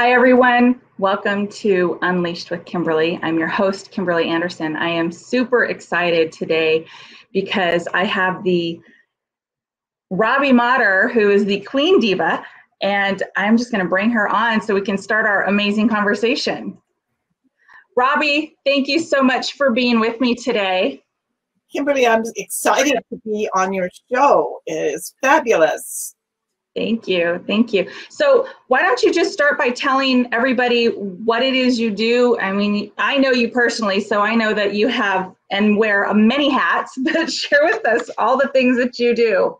Hi, everyone. Welcome to Unleashed with Kimberly. I'm your host, Kimberly Anderson. I am super excited today because I have the Robbie Motter, who is the Queen Diva, and I'm just going to bring her on so we can start our amazing conversation. Robbie, thank you so much for being with me today. Kimberly, I'm excited to be on your show. It is fabulous. Thank you. Thank you. So, why don't you just start by telling everybody what it is you do? I mean, I know you personally, so I know that you have and wear many hats, but share with us all the things that you do.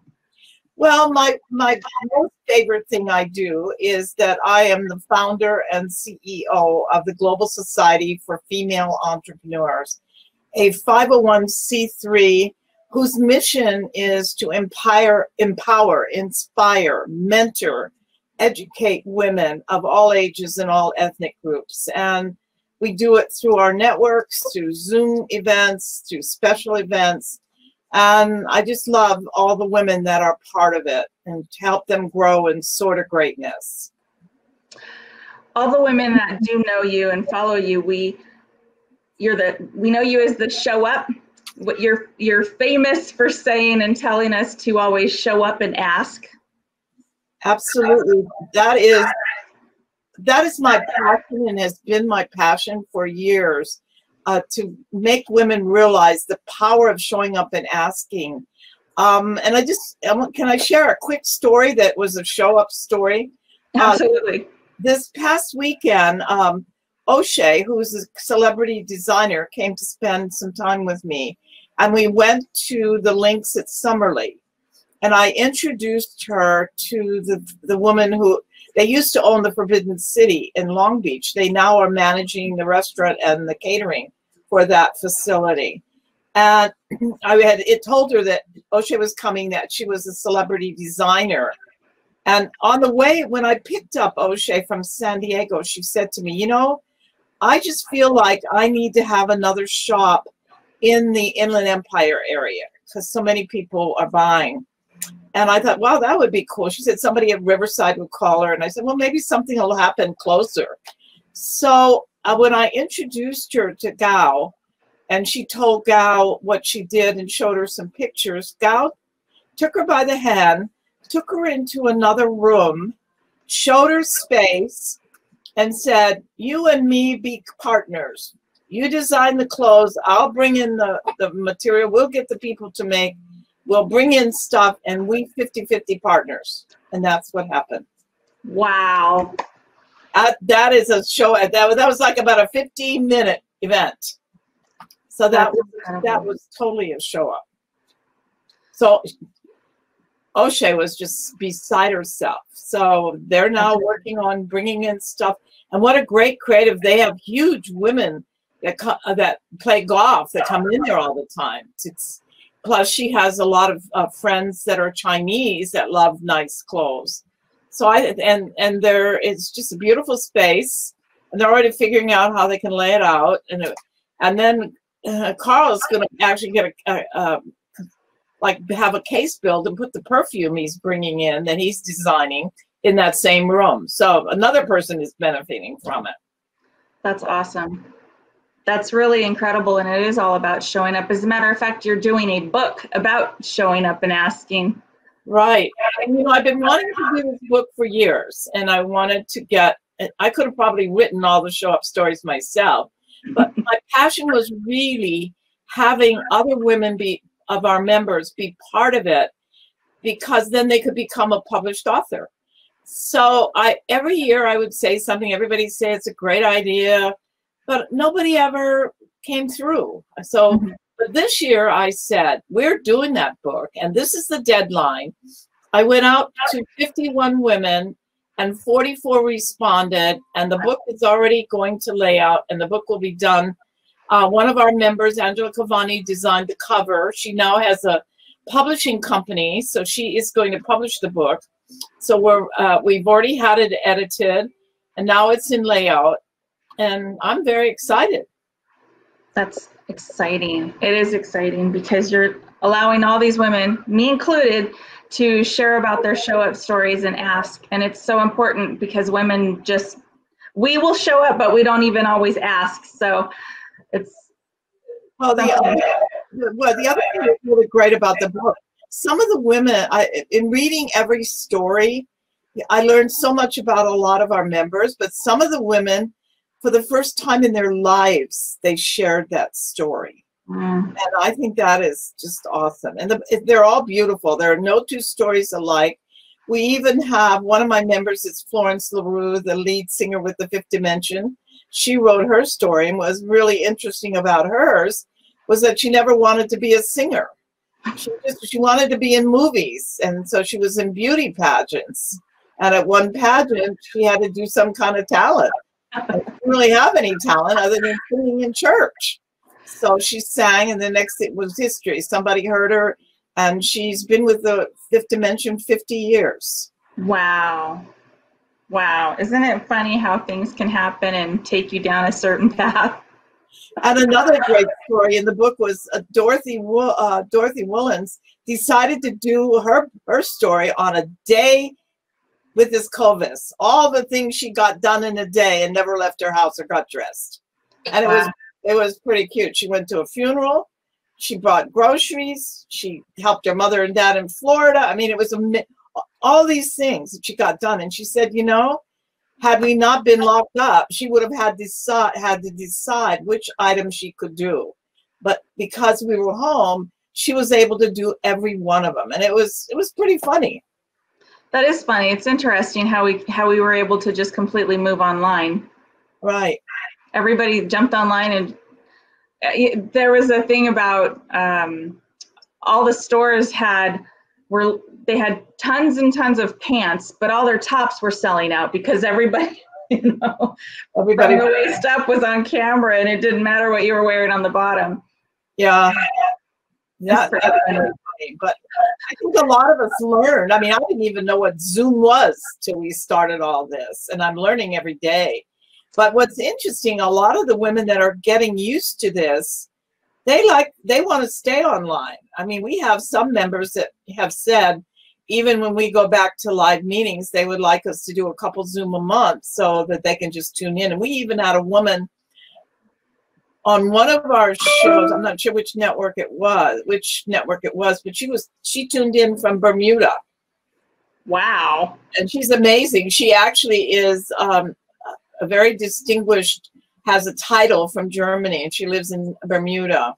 Well, my my most favorite thing I do is that I am the founder and CEO of the Global Society for Female Entrepreneurs, a 501c3 whose mission is to empower, empower, inspire, mentor, educate women of all ages and all ethnic groups. And we do it through our networks, through Zoom events, through special events, and I just love all the women that are part of it and help them grow in sort of greatness. All the women that do know you and follow you, we you're the we know you as the show up. What you're you're famous for saying and telling us to always show up and ask. Absolutely. That is that is my passion and has been my passion for years uh, to make women realize the power of showing up and asking. Um, and I just can I share a quick story that was a show up story? Uh, Absolutely. Uh, this past weekend, um, O'Shea, who's a celebrity designer, came to spend some time with me, and we went to the links at Summerly, and I introduced her to the the woman who they used to own the Forbidden City in Long Beach. They now are managing the restaurant and the catering for that facility. And I had it told her that O'Shea was coming, that she was a celebrity designer. And on the way, when I picked up O'Shea from San Diego, she said to me, You know, I just feel like I need to have another shop in the Inland Empire area because so many people are buying. And I thought, wow, that would be cool. She said somebody at Riverside would call her. And I said, well, maybe something will happen closer. So uh, when I introduced her to Gao, and she told Gao what she did and showed her some pictures, Gao took her by the hand, took her into another room, showed her space, and said, You and me be partners. You design the clothes, I'll bring in the, the material, we'll get the people to make, we'll bring in stuff, and we 50 50 partners. And that's what happened. Wow. Uh, that is a show. That that was like about a 15 minute event. So that was that was totally a show up. So O'Shea was just beside herself. So they're now working on bringing in stuff. And what a great creative! They have huge women that uh, that play golf that come in there all the time. It's, plus she has a lot of uh, friends that are Chinese that love nice clothes. So I and and there is just a beautiful space, and they're already figuring out how they can lay it out, and and then uh, Carl's going to actually get a, a, a like have a case built and put the perfume he's bringing in that he's designing in that same room. So another person is benefiting from it. That's awesome. That's really incredible. And it is all about showing up. As a matter of fact, you're doing a book about showing up and asking. Right. And, you know, I've been wanting to do this book for years, and I wanted to get, I could have probably written all the show up stories myself, but my passion was really having other women be, of our members, be part of it, because then they could become a published author. So I every year I would say something, everybody say it's a great idea, but nobody ever came through. So mm-hmm. But this year I said, we're doing that book, and this is the deadline. I went out to 51 women, and 44 responded, and the book is already going to lay out, and the book will be done. Uh, one of our members, Angela Cavani, designed the cover. She now has a publishing company, so she is going to publish the book. So we're uh, we've already had it edited, and now it's in layout, and I'm very excited. That's exciting. It is exciting because you're allowing all these women, me included, to share about their show up stories and ask. And it's so important because women just we will show up, but we don't even always ask. So it's well the other, well the other thing that's really great about the book. Some of the women, I in reading every story, I learned so much about a lot of our members. But some of the women, for the first time in their lives, they shared that story. Mm. And I think that is just awesome. And the, they're all beautiful. There are no two stories alike. We even have one of my members, it's Florence LaRue, the lead singer with the Fifth Dimension. She wrote her story and was really interesting about hers was that she never wanted to be a singer. She just she wanted to be in movies, and so she was in beauty pageants. And at one pageant, she had to do some kind of talent. I didn't really have any talent other than singing in church. So she sang, and the next it was history. Somebody heard her, and she's been with the Fifth Dimension 50 years. Wow. Wow. Isn't it funny how things can happen and take you down a certain path? And another great story in the book was uh, Dorothy uh, Dorothy Woolens decided to do her her story on a day with this Clovis. All the things she got done in a day and never left her house or got dressed. And it was it was pretty cute. She went to a funeral. She brought groceries. She helped her mother and dad in Florida. I mean, it was a, all these things that she got done. And she said, you know, had we not been locked up, she would have had, decide, had to decide which item she could do. But because we were home, she was able to do every one of them. And it was it was pretty funny. That is funny. It's interesting how we how we were able to just completely move online. Right everybody jumped online and uh, there was a thing about um, all the stores had were they had tons and tons of pants, but all their tops were selling out because everybody, you know, everybody from the waist up was on camera, and it didn't matter what you were wearing on the bottom. Yeah, yeah, but I think a lot of us learned. I mean, I didn't even know what Zoom was till we started all this, and I'm learning every day. But what's interesting, a lot of the women that are getting used to this, they like they want to stay online. I mean, we have some members that have said even when we go back to live meetings, they would like us to do a couple Zoom a month so that they can just tune in. And we even had a woman on one of our shows, I'm not sure which network it was, which network it was, but she was she tuned in from Bermuda. Wow. And she's amazing. She actually is um, a very distinguished, has a title from Germany, and she lives in Bermuda.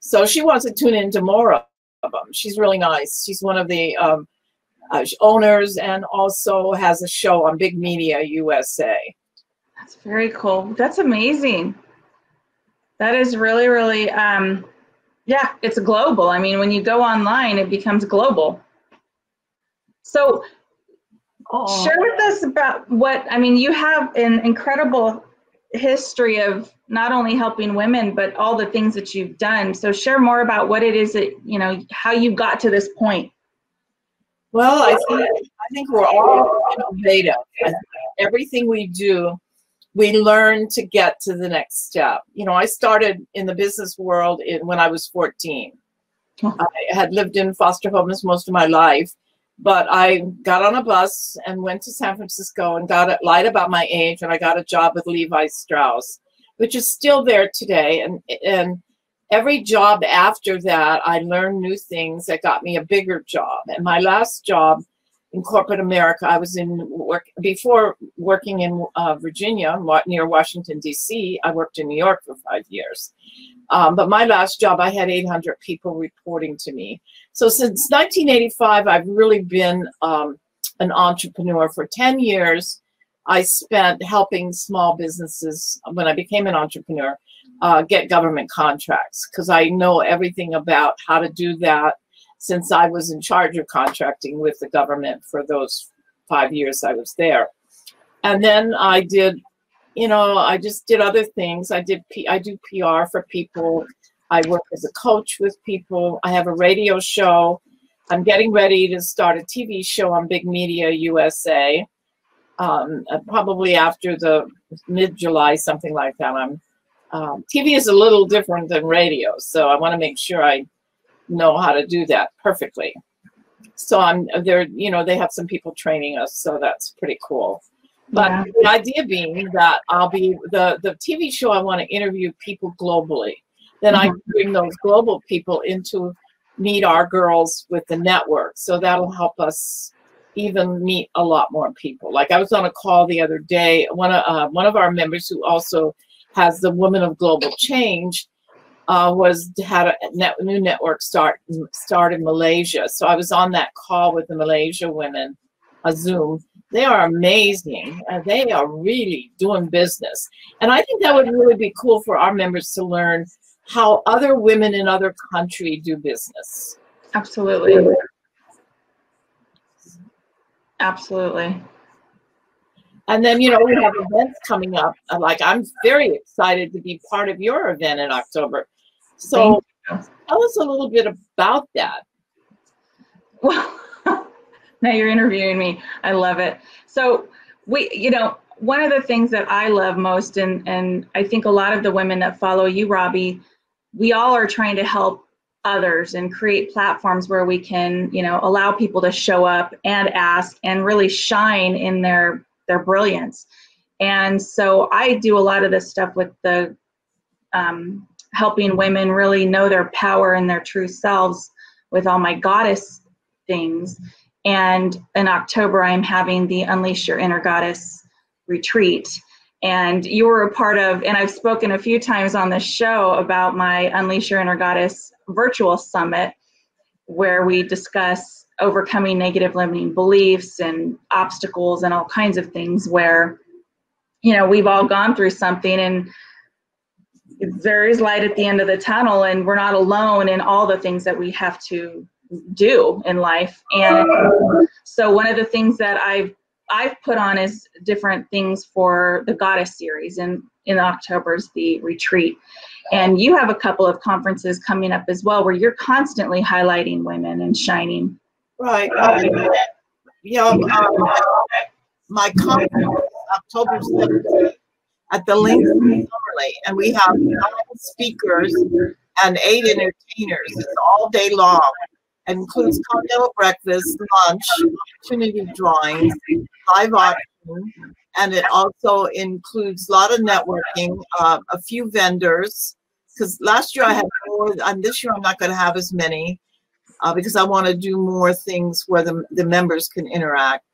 So she wants to tune into more of them. She's really nice. She's one of the um, uh, owners and also has a show on Big Media USA. That's very cool. That's amazing. That is really, really, um, yeah, it's global. I mean, when you go online, it becomes global. So Oh. Share with us about what, I mean, you have an incredible history of not only helping women, but all the things that you've done. So share more about what it is that, you know, how you got to this point. Well, I think, I think we're all innovative. Everything we do, we learn to get to the next step. You know, I started in the business world in, when I was 14. I had lived in foster homes most of my life but I got on a bus and went to San Francisco and got it, lied about my age, and I got a job with Levi Strauss, which is still there today. And and every job after that, I learned new things that got me a bigger job. And my last job in corporate America, I was in work before working in uh, Virginia near Washington D.C. I worked in New York for five years. Um, but my last job, I had 800 people reporting to me. So since 1985, I've really been um, an entrepreneur. For 10 years, I spent helping small businesses, when I became an entrepreneur, uh, get government contracts because I know everything about how to do that since I was in charge of contracting with the government for those five years I was there. And then I did you know, I just did other things. I did P I do PR for people. I work as a coach with people. I have a radio show. I'm getting ready to start a TV show on Big Media USA. Um, uh, probably after the mid July, something like that. I'm um, TV is a little different than radio, so I want to make sure I know how to do that perfectly. So I'm there. You know, they have some people training us, so that's pretty cool. But yeah. the idea being that I'll be the the TV show. I want to interview people globally. Then mm-hmm. I bring those global people into meet our girls with the network. So that'll help us even meet a lot more people. Like I was on a call the other day. One of uh, one of our members who also has the Women of Global Change uh, was had a net, new network start start in Malaysia. So I was on that call with the Malaysia women, a Zoom. They are amazing. Uh, they are really doing business, and I think that would really be cool for our members to learn how other women in other countries do business. Absolutely. Absolutely. And then, you know, we have events coming up. Like, I'm very excited to be part of your event in October. So, tell us a little bit about that. Well, now you're interviewing me. I love it. So, we, you know, one of the things that I love most, and and I think a lot of the women that follow you, Robbie, we all are trying to help others and create platforms where we can you know allow people to show up and ask and really shine in their their brilliance and so i do a lot of this stuff with the um, helping women really know their power and their true selves with all my goddess things. And in october i'm having the unleash your inner goddess retreat. And you were a part of and i've spoken a few times on this show about my unleash your inner goddess virtual summit where we discuss overcoming negative limiting beliefs and obstacles and all kinds of things where you know we've all gone through something and there is light at the end of the tunnel and we're not alone in all the things that we have to do in life and so one of the things that i've I've put on is different things for the Goddess series, and in October is the retreat. And you have a couple of conferences coming up as well, where you're constantly highlighting women and shining. Right. Um, yeah. Um, my conference October 17th at the Links And we have nine speakers and eight entertainers. It's all day long. It includes continental breakfast, lunch, opportunity drawings, live auction, and it also includes a lot of networking, uh, a few vendors. Because last year I had more, and this year I'm not going to have as many uh, because I want to do more things where the, the members can interact.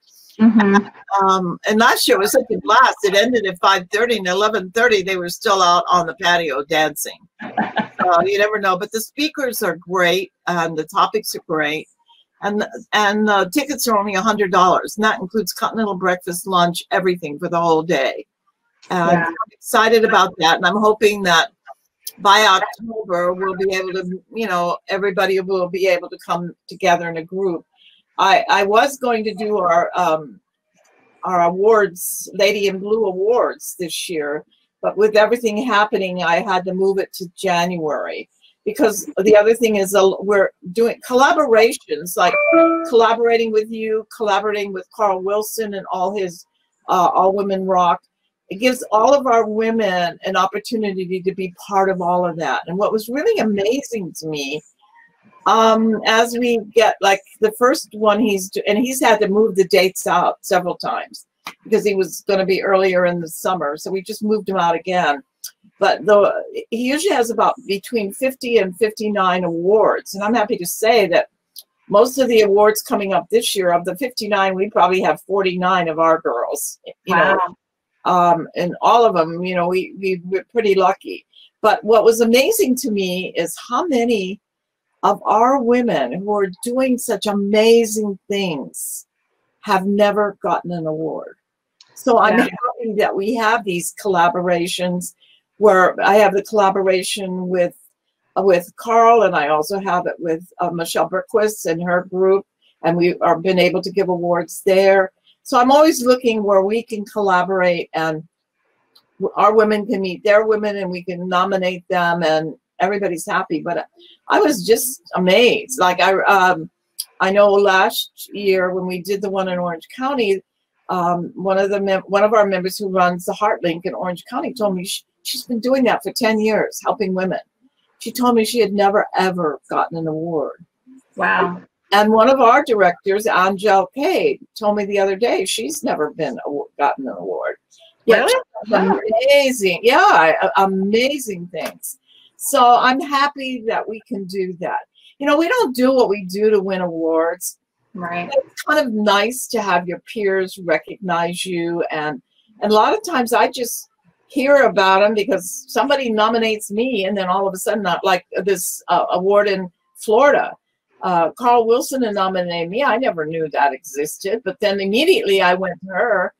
Mm-hmm. Um, and last year was such a blast. It ended at 5.30 and 11.30 they were still out on the patio dancing. you never know. But the speakers are great and the topics are great. And and uh, tickets are only $100. And that includes continental breakfast, lunch, everything for the whole day. And yeah. I'm excited about that. And I'm hoping that by October, we'll be able to, you know, everybody will be able to come together in a group I, I was going to do our um, our awards, Lady in Blue awards this year, but with everything happening, I had to move it to January because the other thing is uh, we're doing collaborations, like collaborating with you, collaborating with Carl Wilson and all his uh, All Women Rock. It gives all of our women an opportunity to be part of all of that. And what was really amazing to me um, as we get like the first one he's and he's had to move the dates out several times because he was going to be earlier in the summer so we just moved him out again. But the he usually has about between 50 and 59 awards and i'm happy to say that most of the awards coming up this year of the 59 we probably have 49 of our girls you wow. know um, and all of them you know we, we we're pretty lucky. But what was amazing to me is how many of our women who are doing such amazing things have never gotten an award. So I'm yeah. happy that we have these collaborations where I have the collaboration with uh, with Carl and I also have it with uh, Michelle Bergquist and her group and we are been able to give awards there. So I'm always looking where we can collaborate and our women can meet their women and we can nominate them and everybody's happy. But I was just amazed. Like I, um, I know last year when we did the one in Orange County, um, one of the one of our members who runs the HeartLink in Orange County told me she, she's been doing that for ten years, helping women. She told me she had never ever gotten an award. Wow. And one of our directors, Angel Cade, told me the other day she's never been gotten an award. Yeah, Really? amazing. Yeah, amazing things. So I'm happy that we can do that. You know, we don't do what we do to win awards. Right. It's kind of nice to have your peers recognize you, and and a lot of times I just hear about them because somebody nominates me, and then all of a sudden, not like this uh, award in Florida. Uh, Carl Wilson had nominated me. I never knew that existed, but then immediately I went to her.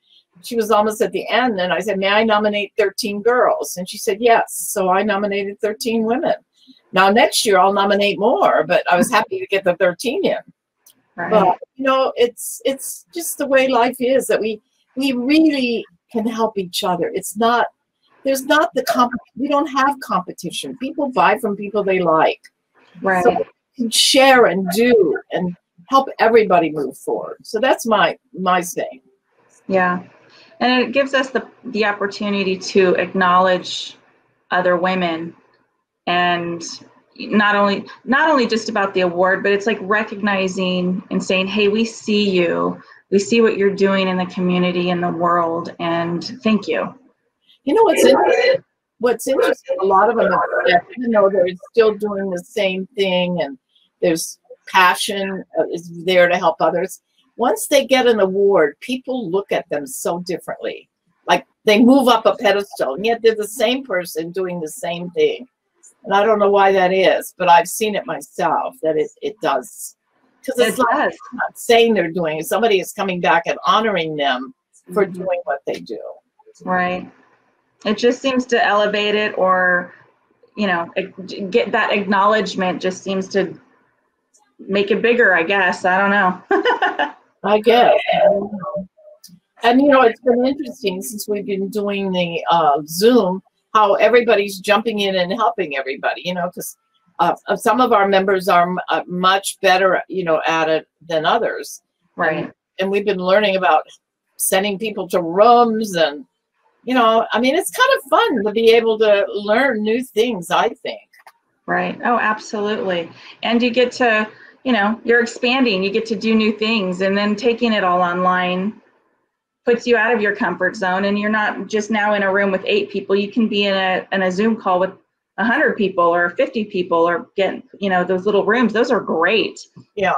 She was almost at the end, and I said, "May I nominate 13 girls?" And she said, "Yes." So I nominated 13 women. Now next year I'll nominate more, but I was happy to get the 13 in. Right. But you know, it's it's just the way life is that we we really can help each other. It's not there's not the comp we don't have competition. People buy from people they like. right. So we can share and do and help everybody move forward. So that's my my saying. Yeah. And it gives us the, the opportunity to acknowledge other women and not only not only just about the award, but it's like recognizing and saying, hey, we see you. We see what you're doing in the community in the world and thank you. You know what's interesting? What's interesting? A lot of them, are, even though they're still doing the same thing, and there's passion uh, is there to help others. Once they get an award, people look at them so differently. Like they move up a pedestal, and yet they're the same person doing the same thing. And I don't know why that is, but I've seen it myself that it, it does. Because It it's like does. not saying they're doing it. Somebody is coming back and honoring them for Mhm. doing what they do. Right. It just seems to elevate it or, you know, get that acknowledgement just seems to make it bigger, I guess. I don't know. I guess. And you know, it's been interesting since we've been doing the uh, Zoom, how everybody's jumping in and helping everybody. You know, because uh, some of our members are m- uh, much better, you know, at it than others. right. And we've been learning about sending people to rooms, and you know, I mean, it's kind of fun to be able to learn new things. I think. Right. Oh, absolutely. And you get to, you know, you're expanding, you get to do new things and then taking it all online puts you out of your comfort zone and you're not just now in a room with eight people. You can be in a in a Zoom call with a hundred people or 50 people or get, you know, those little rooms. Those are great. Yeah.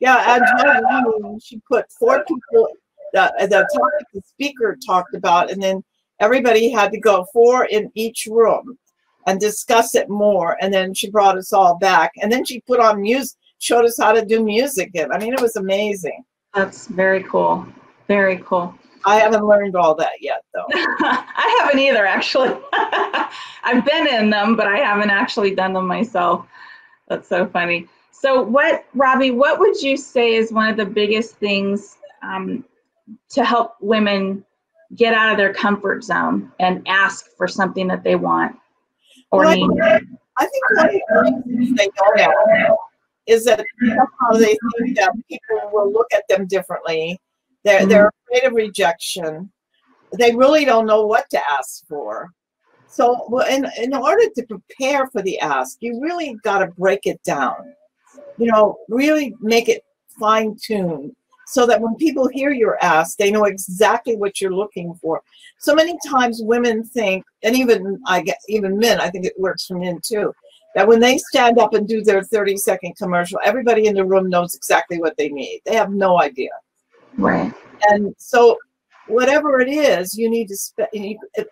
Yeah, and she put four people the the topic the speaker talked about, and then everybody had to go four in each room and discuss it more. And then she brought us all back, and then she put on music, showed us how to do music. And I mean, it was amazing. That's very cool. Very cool. I haven't learned all that yet, though. I haven't either, actually. I've been in them, but I haven't actually done them myself. That's so funny. So, what, Robbie, what would you say is one of the biggest things um, to help women get out of their comfort zone and ask for something that they want or Well, I? I think one of the reasons they don't is that somehow they think that people will look at them differently. They're mm-hmm. they're afraid of rejection. They really don't know what to ask for. So, well, in in order to prepare for the ask, you really got to break it down. You know, really make it fine tuned so that when people hear your ask, they know exactly what you're looking for. So many times women think, and even I get even men, I think it works for men too, that when they stand up and do their 30 second commercial, everybody in the room knows exactly what they need. They have no idea. Right. And so whatever it is, you need to spend.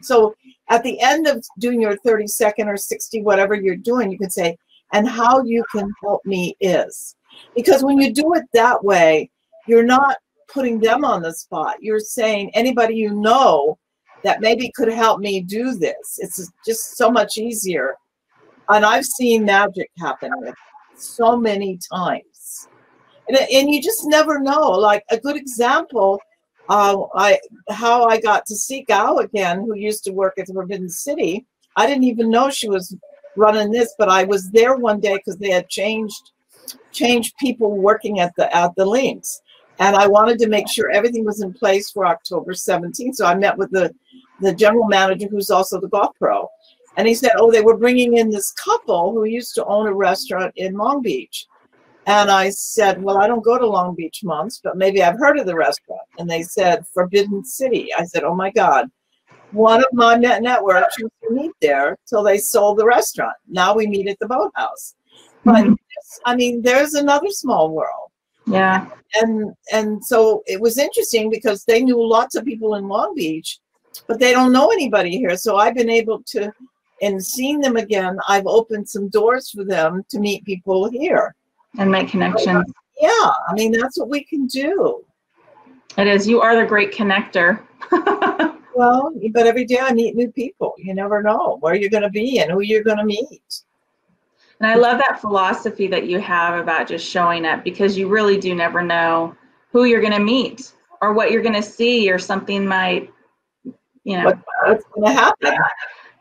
So at the end of doing your 30 second or 60, whatever you're doing, you can say, and how you can help me is. Because when you do it that way, you're not putting them on the spot. You're saying anybody you know that maybe could help me do this. It's just so much easier. And I've seen magic happen with so many times. And, and you just never know. Like a good example, uh, I how I got to see Gao again, who used to work at the Forbidden City. I didn't even know she was running this, but I was there one day because they had changed changed people working at the at the links and I wanted to make sure everything was in place for October 17th. So I met with the, the general manager, who's also the golf pro, and he said, "Oh, they were bringing in this couple who used to own a restaurant in Long Beach, And I said, Well, I don't go to Long Beach months, but maybe I've heard of the restaurant. And they said, Forbidden City. I said, Oh my God. One of my net networks used to meet there till they sold the restaurant. Now we meet at the boathouse. But Mhm. I mean, there's another small world. Yeah. And and so it was interesting because they knew lots of people in Long Beach, but they don't know anybody here. So I've been able to, and seeing them again, I've opened some doors for them to meet people here. And make connections. Yeah, I mean that's what we can do. It is. You are the great connector. Well, but every day I meet new people. You never know where you're going to be and who you're going to meet. And I love that philosophy that you have about just showing up because you really do never know who you're going to meet or what you're going to see or something might, you know, What, what's going to happen?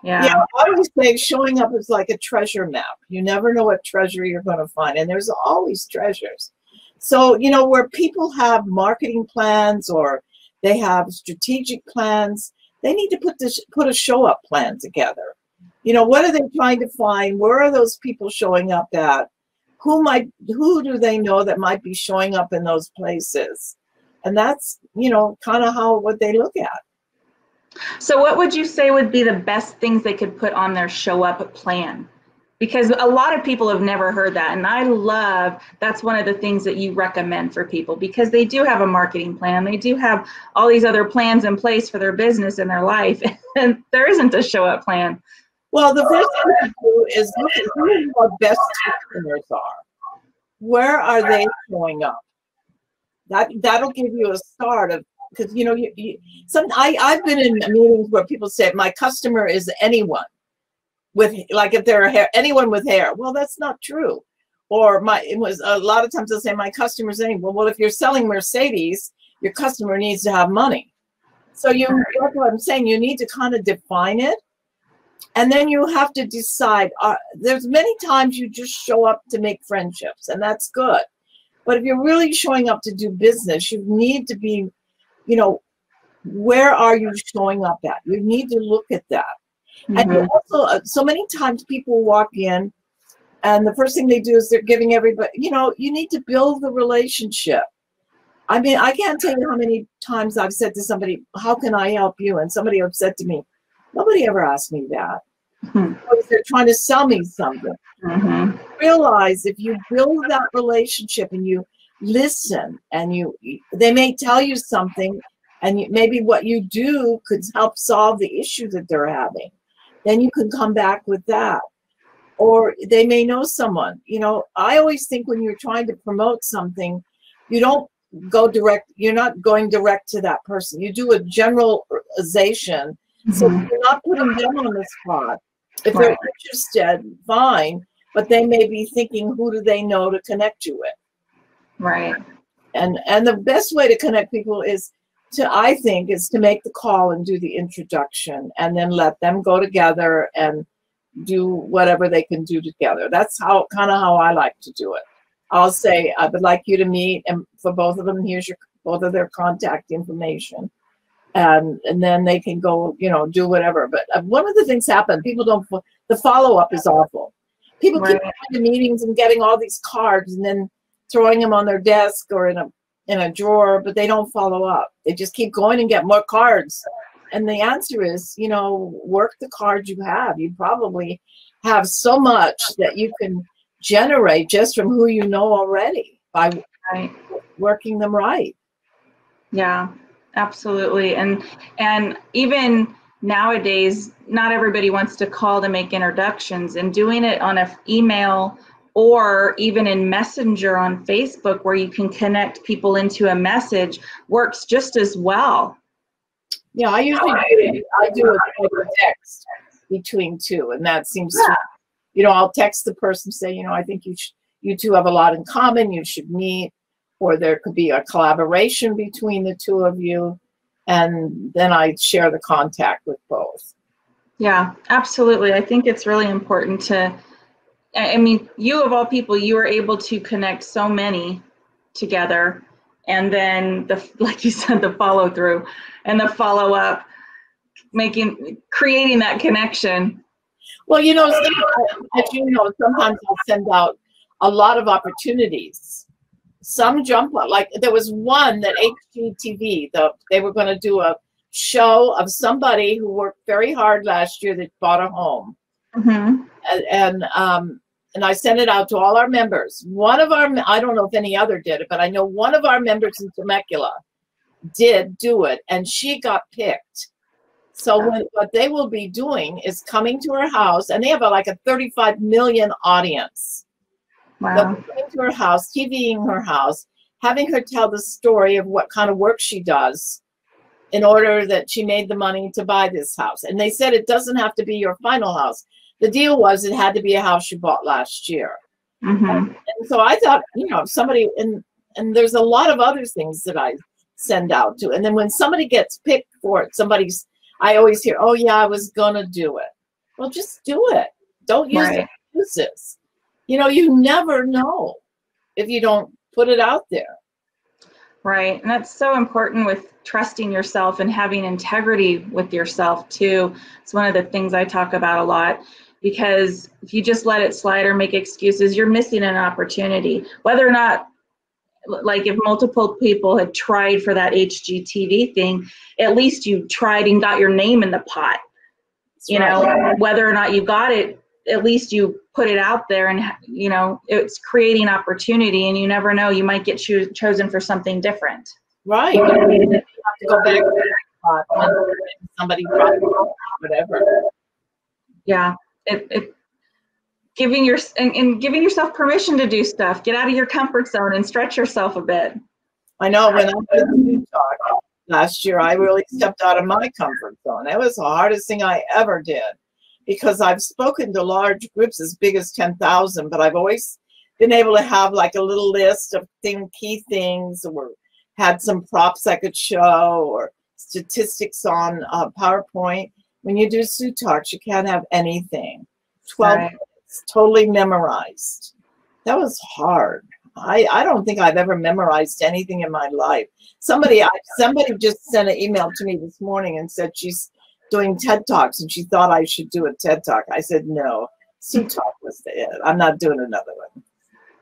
yeah. Yeah, I always say showing up is like a treasure map. You never know what treasure you're going to find, and there's always treasures. So, you know, where people have marketing plans or they have strategic plans, they need to put this put a show up plan together. You know, what are they trying to find? Where are those people showing up at? Who might who do they know that might be showing up in those places? And that's, you know, kind of how what they look at. So, what would you say would be the best things they could put on their show up plan? Because a lot of people have never heard that. And I love that's one of the things that you recommend for people because they do have a marketing plan. They do have all these other plans in place for their business and their life. And there isn't a show up plan. Well, the first thing to do is look at who our best customers are. Where are they showing up? That that'll give you a start of because you know you, you some I I've been in meetings where people say my customer is anyone with like if they're hair anyone with hair. Well, that's not true. Or my it was a lot of times they'll say my customer is anyone. Well, if you're selling Mercedes, your customer needs to have money. So you that's what I'm saying. You need to kind of define it and then you have to decide uh, there's many times you just show up to make friendships and that's good. But if you're really showing up to do business you need to be you know where are you showing up at? You need to look at that. And you Mhm. also uh, so many times people walk in and the first thing they do is they're giving everybody you know you need to build the relationship. I mean i can't tell you how many times i've said to somebody how can i help you? And somebody have said to me nobody ever asked me that. Mhm. Because they're trying to sell me something? Mhm. realize if you build that relationship and you listen and you they may tell you something and you, maybe what you do could help solve the issue that they're having then you can come back with that. Or they may know someone. You know i always think when you're trying to promote something you don't go direct you're not going direct to that person. You do a generalization so Mhm. you're not putting them on the spot. If they're interested, fine, but they may be thinking, who do they know to connect you with? Right. And and the best way to connect people is to, I think, is to make the call and do the introduction, and then let them go together and do whatever they can do together. That's how kind of how I like to do it. I'll say I would like you to meet, and for both of them, here's your both of their contact information and and then they can go you know do whatever. But uh, one of the things happen people don't the follow-up is awful. People keep Right. going to meetings and getting all these cards and then throwing them on their desk or in a in a drawer but they don't follow up. They just keep going and get more cards. And the answer is you know work the cards you have. You probably have so much that you can generate just from who you know already by Right. working them right. Yeah, absolutely. And and even nowadays, not everybody wants to call to make introductions and doing it on a f- email or even in Messenger on Facebook where you can connect people into a message works just as well. Yeah, I usually do, I do a text between two, and that seems to, you know, I'll text the person say, you know, I think you sh- you two have a lot in common. You should meet, or there could be a collaboration between the two of you, and then I share the contact with both. Yeah, absolutely. I think it's really important to I mean, you of all people, you were able to connect so many together and then the like you said the follow through and the follow up making creating that connection Well, you know, as you know, sometimes I'll send out a lot of opportunities. Some jump on, like there was one that HGTV, the, they were going to do a show of somebody who worked very hard last year that bought a home. Mm-hmm. And, and, um, and I sent it out to all our members. One of our, I don't know if any other did it, but I know one of our members in Temecula did do it and she got picked. So when, what they will be doing is coming to her house and they have a, like a 35 million audience. Wow. Coming to her house, TVing her house, having her tell the story of what kind of work she does in order that she made the money to buy this house. And they said it doesn't have to be your final house. The deal was it had to be a house you bought last year. Mm-hmm. And so I thought, you know, if somebody and and there's a lot of other things that I send out to. And then when somebody gets picked for it, somebody's I always hear, "Oh yeah, I was gonna do it." Well, just do it. Don't use Right. excuses. You know, you never know if you don't put it out there. Right. And that's so important with trusting yourself and having integrity with yourself too. It's one of the things I talk about a lot because if you just let it slide or make excuses, you're missing an opportunity. Whether or not like if multiple people had tried for that HGTV thing, at least you tried and got your name in the pot. You know, whether or not you got it, at least you put it out there and you know, it's creating opportunity and you never know, you might get choo- chosen for something different. Right. You have to go back to that spot when somebody dropped it or whatever. yeah it, it giving your and, and giving yourself permission to do stuff get out of your comfort zone and stretch yourself a bit I know when I did the talk last year, I really stepped out of my comfort zone. That was the hardest thing I ever did because I've spoken to large groups as big as 10,000, but I've always been able to have like a little list of thing, key things or had some props I could show or statistics on uh, PowerPoint. When you do Sue Talks, you can't have anything. 12 Right. minutes, totally memorized. That was hard. I, I don't think I've ever memorized anything in my life. Somebody I, somebody just sent an email to me this morning and said she's doing TED Talks and she thought I should do a TED Talk. I said no. Sue Talk was the it. I'm not doing another one.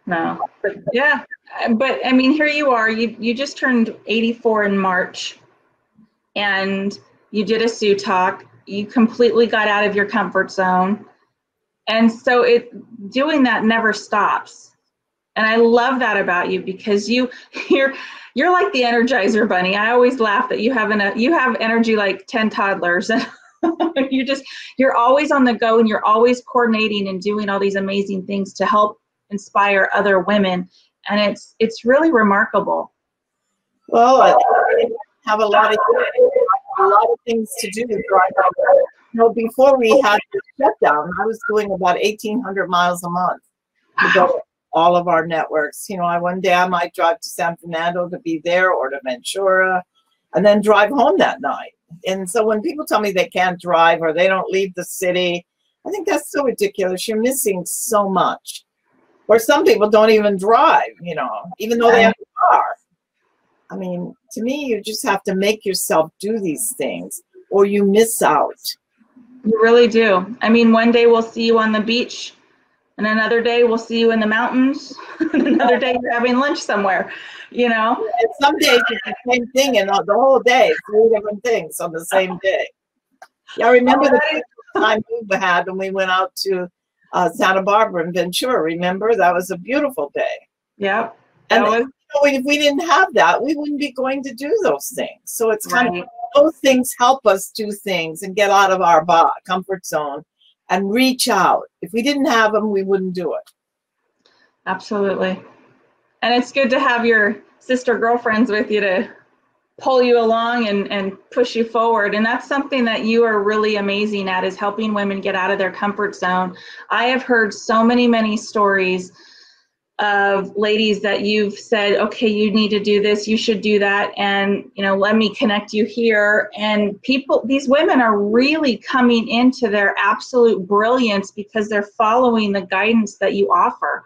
no but yeah but i mean here you are you you just turned 84 in march and you did a sue talk you completely got out of your comfort zone and so it doing that never stops and i love that about you because you you're you're like the energizer bunny. I always laugh that you have an you have energy like 10 toddlers. You just you're always on the go and you're always coordinating and doing all these amazing things to help inspire other women. And it's it's really remarkable. Well, I have a lot of a lot of things to do. You know, before we had the shutdown, I was doing about 1,800 miles a month. To go to all of our networks. You know, I one day I might drive to San Fernando to be there or to Ventura, and then drive home that night. And so when people tell me they can't drive or they don't leave the city, I think that's so ridiculous. You're missing so much. Or some people don't even drive, you know, even though they have a car. I mean, to me, you just have to make yourself do these things or you miss out. you really do i mean one day we'll see you on the beach and another day we'll see you in the mountains another day you're having lunch somewhere you know And some days it's the same thing, and the whole day, three different things on the same day. Yeah, I remember the time we had when we went out to uh, Santa Barbara and Ventura. Remember that was a beautiful day. yep And was you know, if we didn't have that, we wouldn't be going to do those things. So it's kind of those things help us do things and get out of our comfort zone and reach out. If we didn't have them, we wouldn't do it. Absolutely. And it's good to have your sister girlfriends with you to pull you along and, and push you forward. And that's something that you are really amazing at is helping women get out of their comfort zone. I have heard so many, many stories of ladies that you've said, okay, you need to do this, you should do that, and you know, let me connect you here. And people, these women are really coming into their absolute brilliance because they're following the guidance that you offer.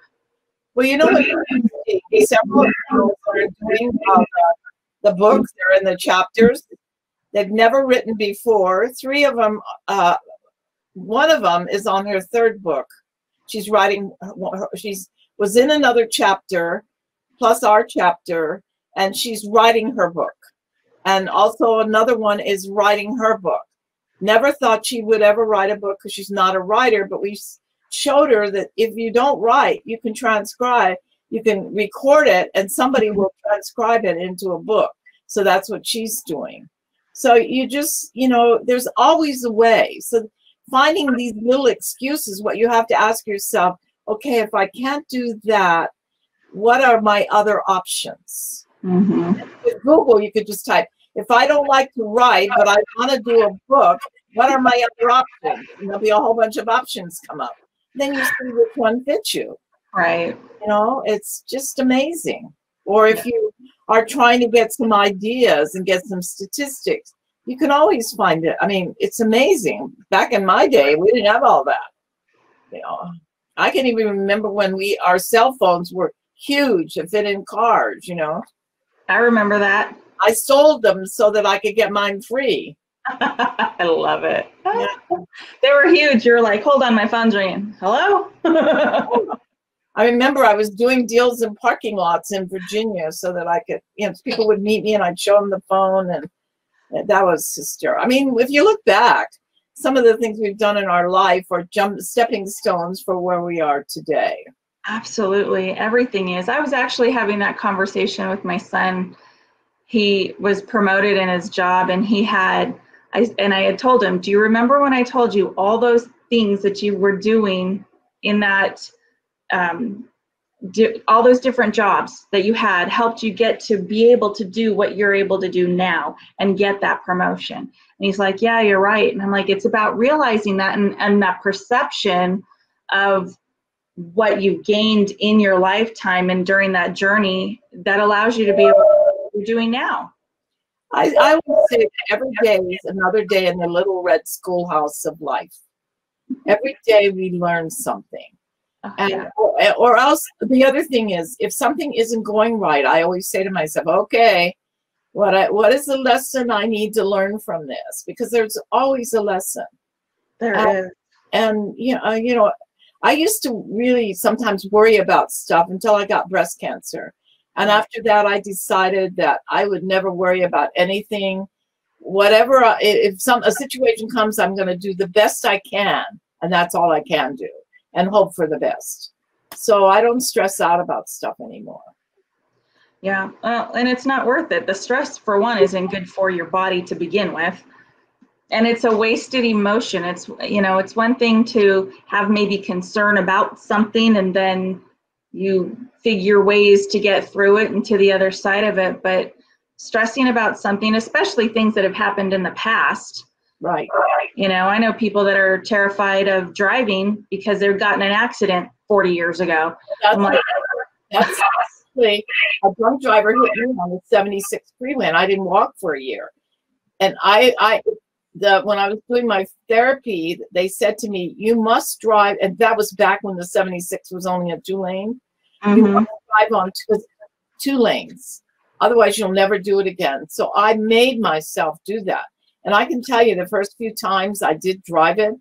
Well, you know what? Several girls are doing uh, the, the books. They're in the chapters. They've never written before. Three of them. Uh, one of them is on her third book. She's writing. She's was in another chapter, plus our chapter, and she's writing her book. And also another one is writing her book. Never thought she would ever write a book because she's not a writer, but we showed her that if you don't write, you can transcribe, you can record it, and somebody mm-hmm. will transcribe it into a book. So that's what she's doing. So you just, you know, there's always a way. So finding these little excuses, what you have to ask yourself, okay, if I can't do that, what are my other options? Mm-hmm. With Google, you could just type, if I don't like to write, but I want to do a book, what are my other options? And there'll be a whole bunch of options come up. Then you see which one fits you. Right. You know, it's just amazing. Or if you are trying to get some ideas and get some statistics, you can always find it. I mean, it's amazing. Back in my day, we didn't have all that. You know, I can even remember when we our cell phones were huge and fit in cars. You know, I remember that. I sold them so that I could get mine free. I love it. Yeah. They were huge. You were like, hold on, my phone's ringing. Hello? I remember I was doing deals in parking lots in Virginia so that I could, you know, people would meet me and I'd show them the phone and that was hysterical. I mean, if you look back, some of the things we've done in our life are jump stepping stones for where we are today. Absolutely. Everything is. I was actually having that conversation with my son. He was promoted in his job and he had I and I had told him, "Do you remember when I told you all those things that you were doing in that um, do, all those different jobs that you had helped you get to be able to do what you're able to do now and get that promotion. And he's like, Yeah, you're right. And I'm like, It's about realizing that and, and that perception of what you've gained in your lifetime and during that journey that allows you to be able to what you're doing now. I, I would say every day is another day in the little red schoolhouse of life. Mm-hmm. Every day we learn something oh, and yeah. or, or else the other thing is if something isn't going right i always say to myself okay what I, what is the lesson i need to learn from this because there's always a lesson there and, is. and you know you know i used to really sometimes worry about stuff until i got breast cancer and mm-hmm. after that i decided that i would never worry about anything whatever if some a situation comes i'm going to do the best i can and that's all i can do and hope for the best. So I don't stress out about stuff anymore. Yeah, uh, and it's not worth it. The stress, for one, isn't good for your body to begin with. And it's a wasted emotion. It's, you know, it's one thing to have maybe concern about something and then you figure ways to get through it and to the other side of it. But stressing about something, especially things that have happened in the past, Right. You know, I know people that are terrified of driving because they've gotten an accident 40 years ago. That's, like, that's actually a drunk driver hit me on the 76 freeway and I didn't walk for a year. And I, I, the when I was doing my therapy, they said to me, "You must drive," and that was back when the 76 was only a two lane. Mm-hmm. You must drive on two, two lanes, otherwise you'll never do it again. So I made myself do that. And I can tell you the first few times I did drive it,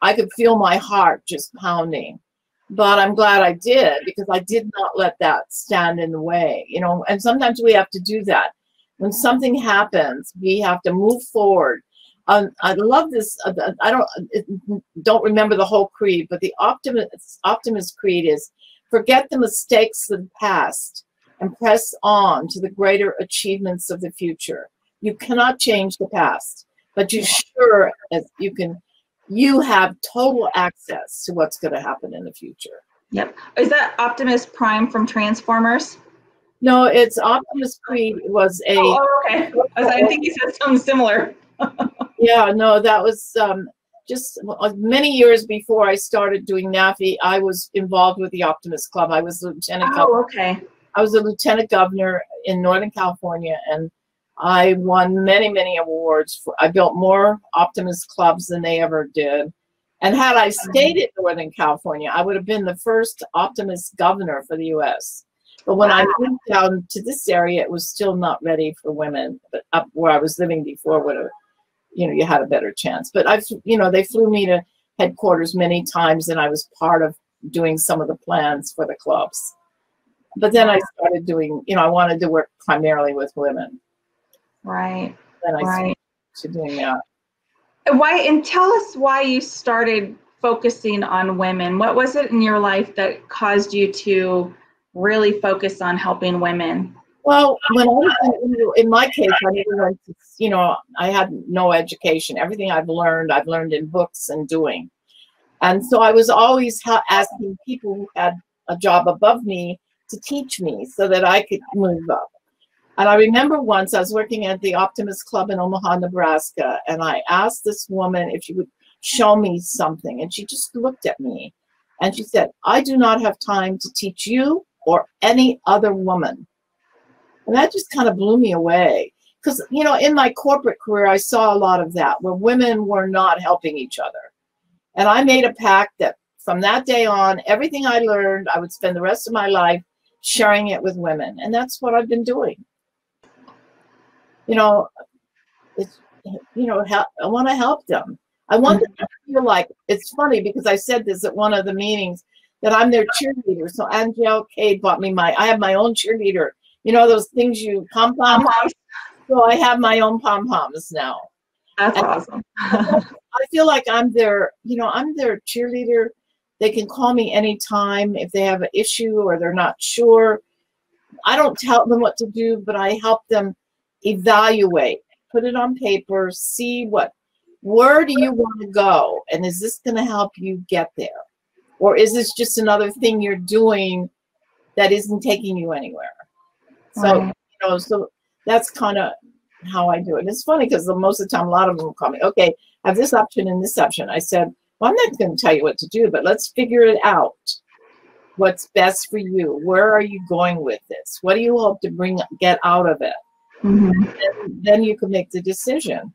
I could feel my heart just pounding. But I'm glad I did because I did not let that stand in the way, you know. And sometimes we have to do that. When something happens, we have to move forward. Um, I love this. Uh, I don't don't remember the whole creed, but the optimist optimist creed is forget the mistakes of the past and press on to the greater achievements of the future. You cannot change the past but you sure as you can you have total access to what's going to happen in the future yep is that optimus prime from transformers no it's optimus creed was a oh, okay i think you said something similar yeah no that was um, just uh, many years before I started doing NAFE, I was involved with the Optimist Club. I was lieutenant. Oh, governor. okay. I was a lieutenant governor in Northern California, and I won many, many awards. For, I built more Optimist clubs than they ever did. And had I stayed in Northern California, I would have been the first Optimist governor for the U.S. But when wow. I moved down to this area, it was still not ready for women. But up where I was living before would have, you know, you had a better chance. But I've, you know, they flew me to headquarters many times, and I was part of doing some of the plans for the clubs. But then I started doing, you know, I wanted to work primarily with women. Right. Then I right. started doing that. Why and tell us why you started focusing on women. What was it in your life that caused you to really focus on helping women? Well, when I was in, in my case, I never went to, you know, I had no education. Everything I've learned, I've learned in books and doing. And so I was always ha- asking people who had a job above me to teach me so that I could move up. And I remember once I was working at the Optimist Club in Omaha, Nebraska, and I asked this woman if she would show me something. And she just looked at me and she said, I do not have time to teach you or any other woman. And that just kind of blew me away. Because, you know, in my corporate career, I saw a lot of that where women were not helping each other. And I made a pact that from that day on, everything I learned, I would spend the rest of my life sharing it with women. And that's what I've been doing. You know, it's, you know, I want to help them. I want them to feel like it's funny because I said this at one of the meetings that I'm their cheerleader. So Angel Cade bought me my, I have my own cheerleader. You know those things you pom poms. Uh-huh. So I have my own pom poms now. That's and awesome. I feel like I'm their, you know, I'm their cheerleader. They can call me anytime if they have an issue or they're not sure. I don't tell them what to do, but I help them evaluate, put it on paper, see what, where do you want to go? And is this going to help you get there? Or is this just another thing you're doing that isn't taking you anywhere? So, right. you know, so that's kind of how I do it. It's funny because most of the time, a lot of them will call me, okay, I have this option and this option. I said, well, I'm not going to tell you what to do, but let's figure it out. What's best for you? Where are you going with this? What do you hope to bring get out of it? Mm-hmm. Then you can make the decision.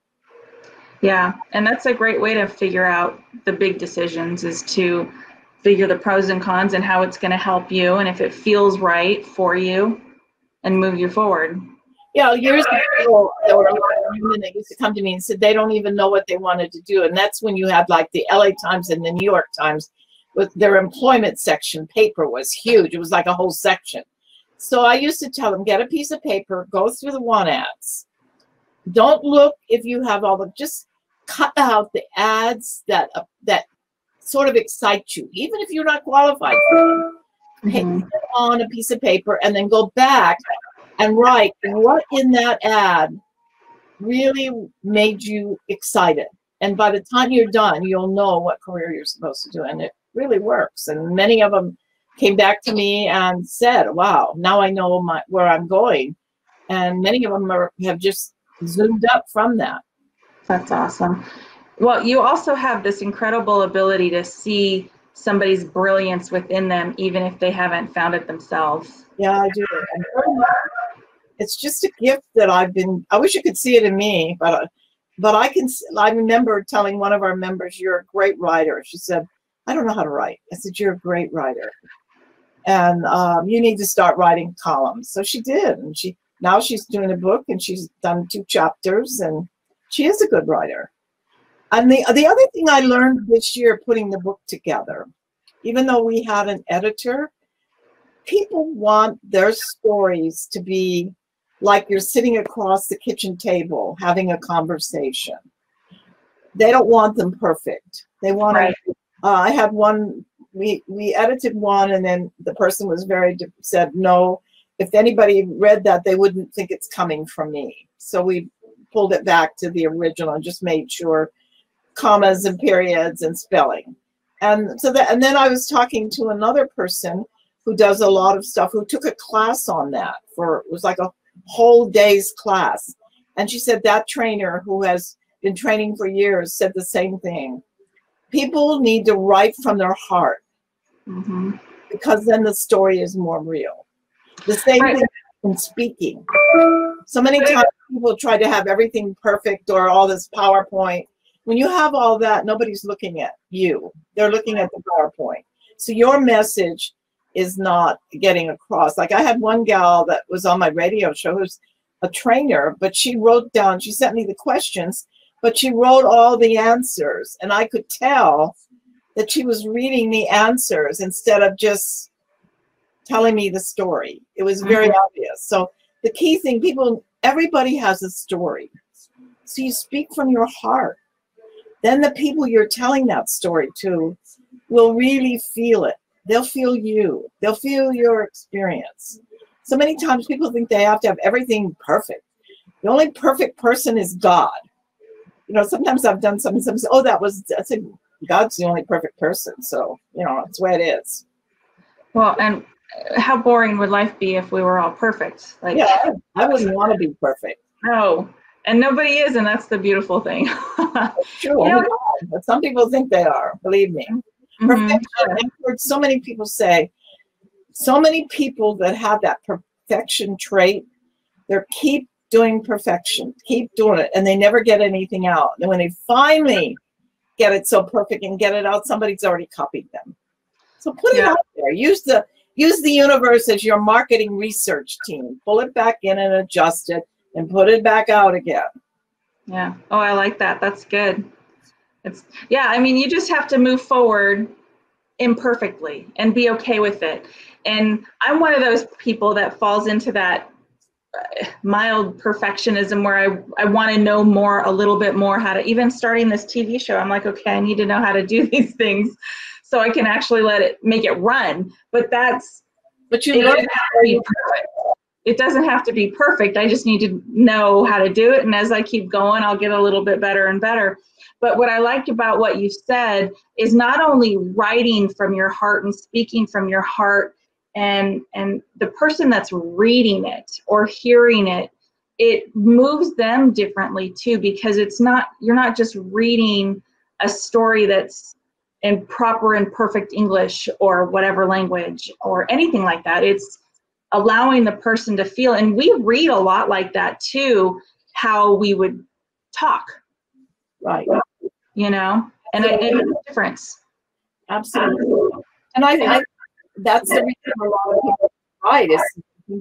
Yeah, and that's a great way to figure out the big decisions is to figure the pros and cons and how it's going to help you and if it feels right for you and move you forward. Yeah, years ago, there were a lot of women that used to come to me and said they don't even know what they wanted to do. And that's when you had like the LA Times and the New York Times with their employment section paper was huge. It was like a whole section. So I used to tell them, get a piece of paper, go through the want ads. Don't look if you have all the, just cut out the ads that, uh, that sort of excite you, even if you're not qualified. Mm-hmm. On a piece of paper and then go back and write what in that ad really made you excited. And by the time you're done, you'll know what career you're supposed to do. And it really works. And many of them came back to me and said, wow, now I know my, where I'm going. And many of them are, have just zoomed up from that. That's awesome. Well, you also have this incredible ability to see somebody's brilliance within them, even if they haven't found it themselves. Yeah, I do. It's just a gift that I've been. I wish you could see it in me, but but I can. I remember telling one of our members, "You're a great writer." She said, "I don't know how to write." I said, "You're a great writer, and um, you need to start writing columns." So she did, and she now she's doing a book, and she's done two chapters, and she is a good writer. And the, the other thing I learned this year putting the book together, even though we had an editor, people want their stories to be like you're sitting across the kitchen table having a conversation. They don't want them perfect. They want right. to, uh, I had one, we, we edited one and then the person was very, said, no, if anybody read that, they wouldn't think it's coming from me. So we pulled it back to the original and just made sure commas and periods and spelling. And so that, and then I was talking to another person who does a lot of stuff who took a class on that for, it was like a whole day's class. And she said that trainer who has been training for years said the same thing. People need to write from their heart mm-hmm. because then the story is more real. The same right. thing in speaking. So many times people try to have everything perfect or all this PowerPoint when you have all that, nobody's looking at you. They're looking at the PowerPoint. So your message is not getting across. Like I had one gal that was on my radio show who's a trainer, but she wrote down, she sent me the questions, but she wrote all the answers. And I could tell that she was reading the answers instead of just telling me the story. It was very Mhm. obvious. So the key thing, people, everybody has a story. So you speak from your heart. Then the people you're telling that story to will really feel it. They'll feel you. They'll feel your experience. So many times people think they have to have everything perfect. The only perfect person is God. You know, sometimes I've done something, some say, oh, that was, I said, God's the only perfect person. So, you know, it's the way it is. Well, and how boring would life be if we were all perfect? Like, Yeah, I wouldn't want to be perfect. no, and nobody is, and that's the beautiful thing. True, Yeah. God, but some people think they are, believe me. Mhm. Perfection. I've heard so many people say, so many people that have that perfection trait, they're keep doing perfection, keep doing it, and they never get anything out. And when they finally get it so perfect and get it out, somebody's already copied them. So put it out there. Use the use the universe as your marketing research team. Pull it back in and adjust it and put it back out again. Yeah. Oh, I like that. That's good. It's yeah, I mean, you just have to move forward imperfectly and be okay with it. And I'm one of those people that falls into that mild perfectionism where I, I want to know more, a little bit more how to, even starting this TV show, I'm like, okay, I need to know how to do these things so I can actually let it, make it run. But that's, But you it learn doesn't have to be perfect. It doesn't have to be perfect. I just need to know how to do it. And as I keep going, I'll get a little bit better and better. But what I liked about what you said is not only writing from your heart and speaking from your heart, and and the person that's reading it or hearing it, it moves them differently too because it's not you're not just reading a story that's in proper and perfect English or whatever language or anything like that. It's allowing the person to feel and we read a lot like that too how we would talk right. you know and makes a difference Absolutely. And I, I that's the reason a lot of people write is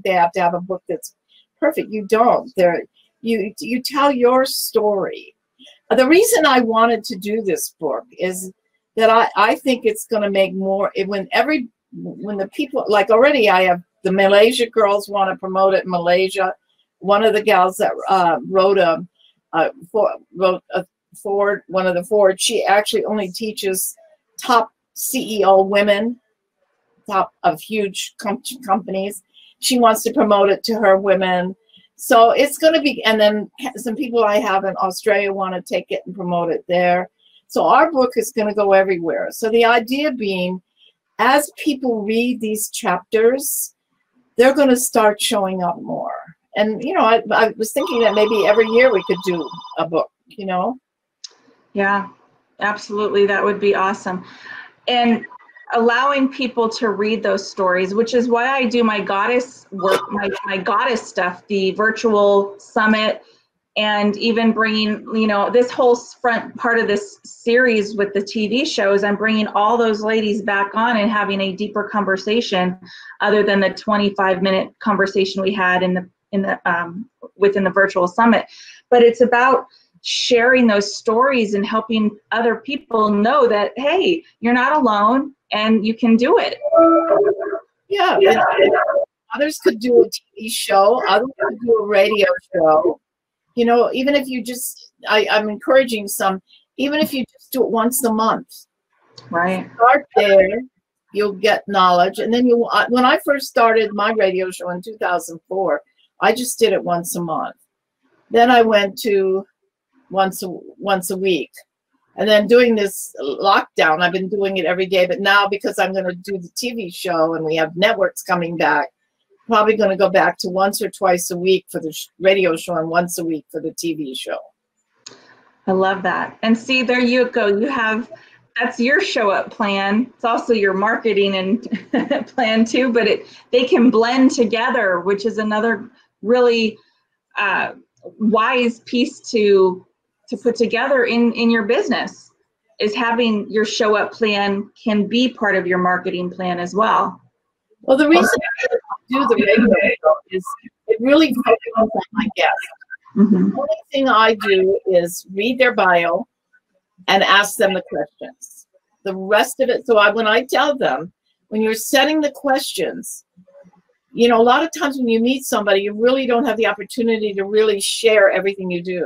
they have to have a book that's perfect. You don't. There you you tell your story. The reason I wanted to do this book is that I, I think it's gonna make more when every when the people like already I have the Malaysia girls want to promote it in Malaysia. One of the gals that uh, wrote a uh, for, wrote a Ford, one of the Ford, she actually only teaches top CEO women, top of huge com- companies. She wants to promote it to her women. So it's going to be, and then some people I have in Australia want to take it and promote it there. So our book is going to go everywhere. So the idea being, as people read these chapters, they're going to start showing up more. And, you know, I, I was thinking that maybe every year we could do a book, you know? Yeah, absolutely. That would be awesome. And allowing people to read those stories, which is why I do my goddess work, my, my goddess stuff, the virtual summit, and even bringing, you know, this whole front part of this series with the TV shows, I'm bringing all those ladies back on and having a deeper conversation other than the 25 minute conversation we had in the, in the, um, within the virtual summit. But it's about, sharing those stories and helping other people know that hey you're not alone and you can do it Yeah. and Others could do a TV show, others could do a radio show. You know, even if you just, I, I'm encouraging some, even if you just do it once a month, right start there, you'll get knowledge. And then you, when I first started my radio show in 2004, I just did it once a month. Then I went to once a, once a week. And then doing this lockdown, I've been doing it every day. But now because I'm going to do the TV show and we have networks coming back, probably going to go back to once or twice a week for the radio show and once a week for the TV show. i love that and see there you go you have that's your show up plan it's also your marketing and plan too but it they can blend together which is another really uh, wise piece to to put together in in your business is having your show up plan can be part of your marketing plan as well Well, the reason I do the radio is it really focuses on my guests. Mhm. The only thing I do is read their bio and ask them the questions. the rest of it. So I, when I tell them, when you're setting the questions, you know, a lot of times when you meet somebody, you really don't have the opportunity to really share everything you do.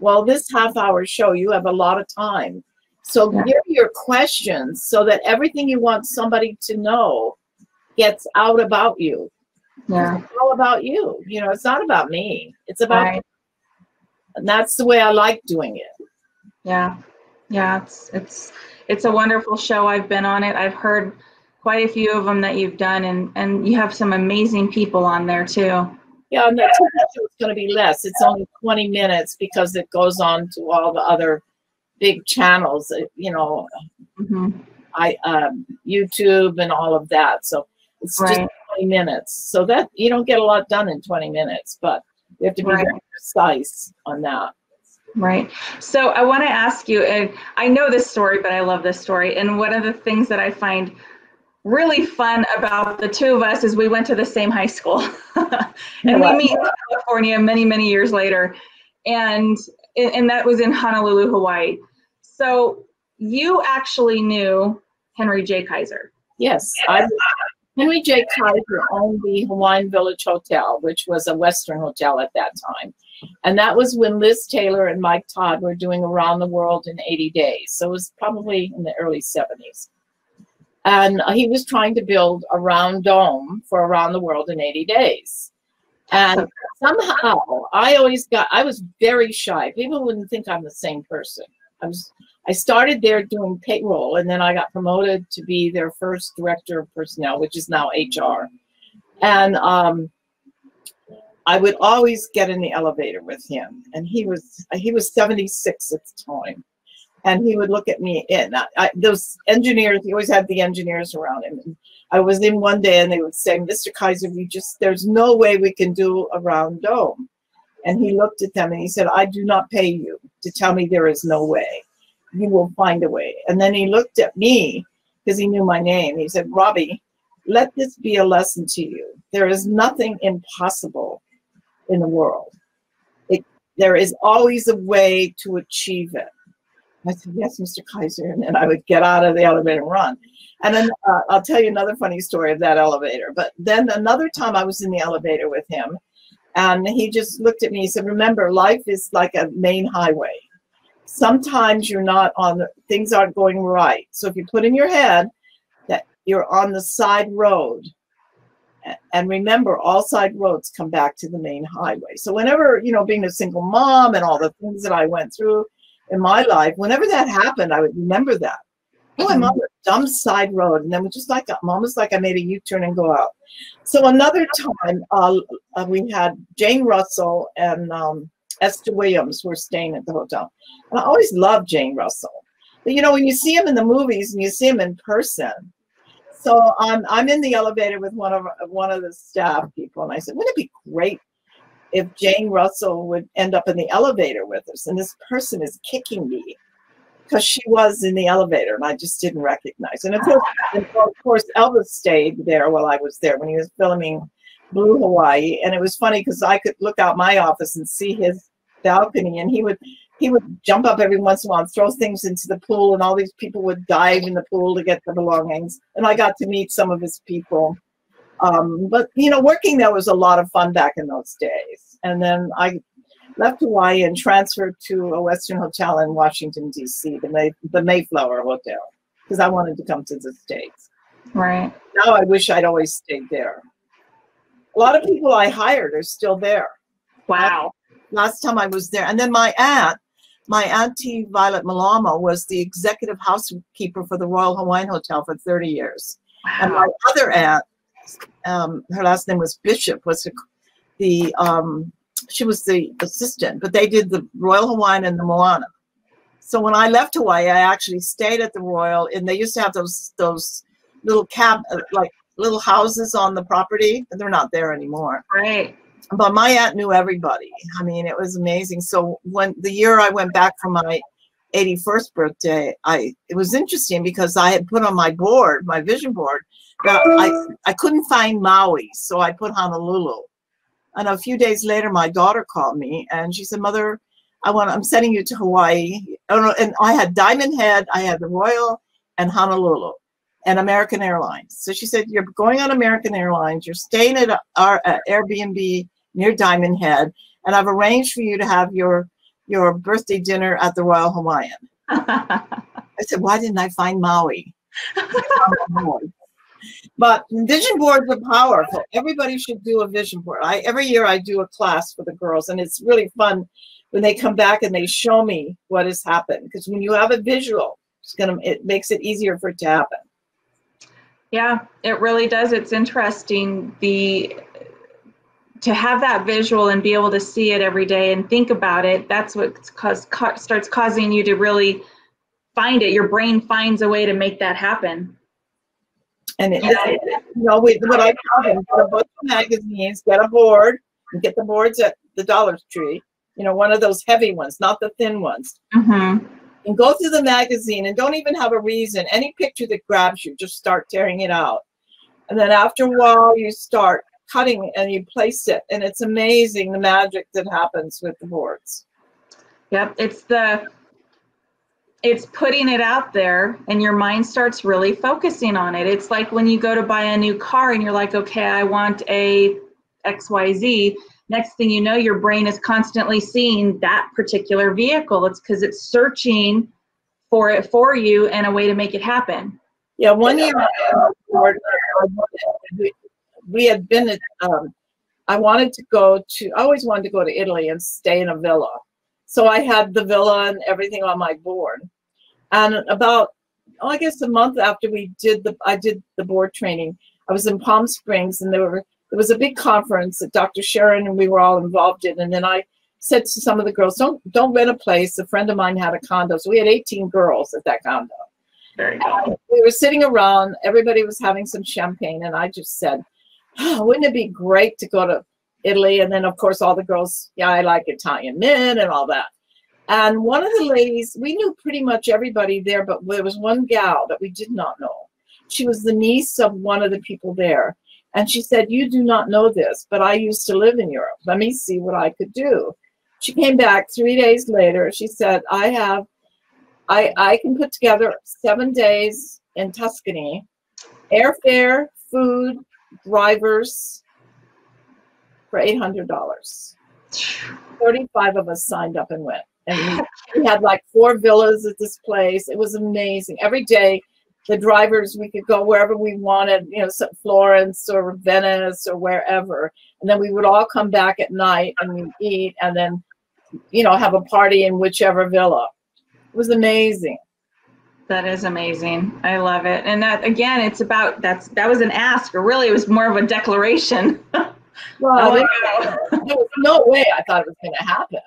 Well, this half hour show, you have a lot of time. So yeah. give your questions so that everything you want somebody to know gets out about you. Yeah. It's all about you. You know, it's not about me. It's about right. and that's the way I like doing it. Yeah. Yeah, it's it's it's a wonderful show. I've been on it. I've heard quite a few of them that you've done and and you have some amazing people on there too. Yeah, and the show is going to be less. It's only 20 minutes because it goes on to all the other big channels, uh, you know, mm-hmm. I um, YouTube and all of that. So it's right. just 20 minutes. So that you don't get a lot done in 20 minutes, but you have to be right. very precise on that. Right. So I want to ask you, and I know this story, but I love this story. And one of the things that I find really fun about the two of us is we went to the same high school and we meet in California many, many years later. And and that was in Honolulu, Hawaii. So you actually knew Henry J. Kaiser. Yes, I, Henry J. Kaiser owned the Hawaiian Village Hotel, which was a Western hotel at that time. And that was when Liz Taylor and Mike Todd were doing Around the World in 80 Days. So it was probably in the early 70s. And he was trying to build a round dome for Around the World in 80 Days. And somehow I always got, I was very shy. People wouldn't think I'm the same person. I was I started there doing payroll, and then I got promoted to be their first director of personnel, which is now HR. And um, I would always get in the elevator with him, and he was he was 76 at the time, and he would look at me. And I, I, those engineers, he always had the engineers around him. And I was in one day, and they would say, "Mr. Kaiser, we just there's no way we can do a round dome." And he looked at them and he said, "I do not pay you to tell me there is no way." you will find a way. And then he looked at me because he knew my name. He said, Robbie, let this be a lesson to you. There is nothing impossible in the world. It, there is always a way to achieve it. I said, yes, Mr. Kaiser. And I would get out of the elevator and run. And then uh, I'll tell you another funny story of that elevator. But then another time I was in the elevator with him and he just looked at me. He said, remember, life is like a main highway sometimes you're not on things aren't going right. So if you put in your head that you're on the side road, and remember all side roads come back to the main highway. So whenever, you know, being a single mom and all the things that I went through in my life, whenever that happened, I would remember that. Oh, I'm on a dumb side road. And then we just like, almost like I made a U-turn and go out. So another time uh, uh we had Jane Russell and um, Esther Williams were staying at the hotel. And I always loved Jane Russell. But you know, when you see him in the movies and you see him in person, so I'm I'm in the elevator with one of one of the staff people, and I said, wouldn't it be great if Jane Russell would end up in the elevator with us? And this person is kicking me because she was in the elevator, and I just didn't recognize. And of course, and of course, Elvis stayed there while I was there when he was filming Blue Hawaii, and it was funny because I could look out my office and see his balcony, and he would he would jump up every once in a while and throw things into the pool, and all these people would dive in the pool to get the belongings. And I got to meet some of his people. Um, but you know, working there was a lot of fun back in those days. And then I left Hawaii and transferred to a Western hotel in Washington D.C., the May, the Mayflower Hotel, because I wanted to come to the states. Right. Now I wish I'd always stayed there a lot of people I hired are still there. Wow. Last time I was there. And then my aunt, my auntie Violet Malama was the executive housekeeper for the Royal Hawaiian Hotel for 30 years. Wow. And my other aunt, um, her last name was Bishop, was the, the um, she was the assistant, but they did the Royal Hawaiian and the Moana. So when I left Hawaii, I actually stayed at the Royal, and they used to have those those little cab uh, like little houses on the property. They're not there anymore. Right. But my aunt knew everybody. I mean, it was amazing. So when the year I went back for my 81st birthday, I it was interesting because I had put on my board, my vision board, I, I couldn't find Maui, so I put Honolulu. And a few days later, my daughter called me and she said, Mother, I want I'm sending you to Hawaii. Oh, no, and I had Diamond Head, I had the Royal and Honolulu and American Airlines. So she said, You're going on American Airlines, you're staying at our at Airbnb near Diamond Head, and I've arranged for you to have your your birthday dinner at the Royal Hawaiian. I said, Why didn't I find Maui? but vision boards are powerful. Everybody should do a vision board. I every year I do a class for the girls, and it's really fun when they come back and they show me what has happened. Because when you have a visual, it's gonna it makes it easier for it to happen. Yeah, it really does. It's interesting the to have that visual and be able to see it every day and think about it. That's what cause, starts causing you to really find it. Your brain finds a way to make that happen. And it, you know, we, what I tell them, get a bunch of magazines, get a board, and get the boards at the Dollar Tree. You know, one of those heavy ones, not the thin ones. Mm-hmm and go through the magazine and don't even have a reason. Any picture that grabs you, just start tearing it out. And then after a while, you start cutting and you place it. And it's amazing the magic that happens with the boards. Yep. It's the, it's putting it out there and your mind starts really focusing on it. It's like when you go to buy a new car and you're like, okay, I want a XYZ next thing you know your brain is constantly seeing that particular vehicle. It's because it's searching for it for you and a way to make it happen. Yeah one year we had been at um, i wanted to go to i always wanted to go to italy and stay in a villa so i had the villa and everything on my board and about oh, i guess a month after we did the i did the board training i was in palm springs and there were it was a big conference that Dr. Sharon and we were all involved in. And then I said to some of the girls, don't don't rent a place. A friend of mine had a condo. So we had 18 girls at that condo. Very good. We were sitting around, everybody was having some champagne, and I just said, oh, wouldn't it be great to go to Italy? And then of course all the girls, yeah, I like Italian men and all that. And one of the ladies, we knew pretty much everybody there, but there was one gal that we did not know. She was the niece of one of the people there. And she said, You do not know this, but I used to live in Europe. Let me see what I could do. She came back three days later. She said, I have, I, I can put together seven days in Tuscany, airfare, food, drivers for $800. 35 of us signed up and went. And we, we had like four villas at this place. It was amazing. Every day the drivers we could go wherever we wanted you know florence or venice or wherever and then we would all come back at night and we'd eat and then you know have a party in whichever villa it was amazing that is amazing i love it and that again it's about that's that was an ask or really it was more of a declaration well there, there was no way i thought it was going to happen